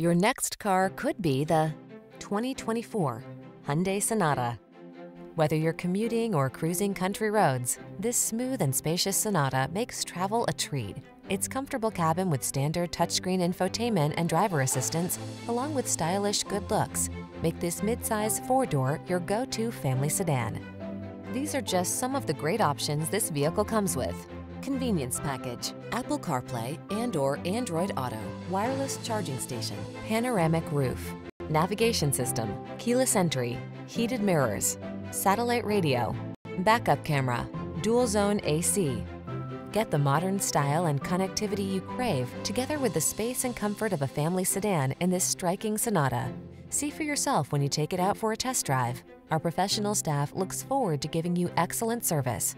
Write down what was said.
Your next car could be the 2024 Hyundai Sonata. Whether you're commuting or cruising country roads, this smooth and spacious Sonata makes travel a treat. Its comfortable cabin with standard touchscreen infotainment and driver assistance, along with stylish good looks, make this midsize four-door your go-to family sedan. These are just some of the great options this vehicle comes with. Convenience package, Apple CarPlay and or Android Auto, wireless charging station, panoramic roof, navigation system, keyless entry, heated mirrors, satellite radio, backup camera, dual zone AC. Get the modern style and connectivity you crave together with the space and comfort of a family sedan in this striking Sonata. See for yourself when you take it out for a test drive. Our professional staff looks forward to giving you excellent service.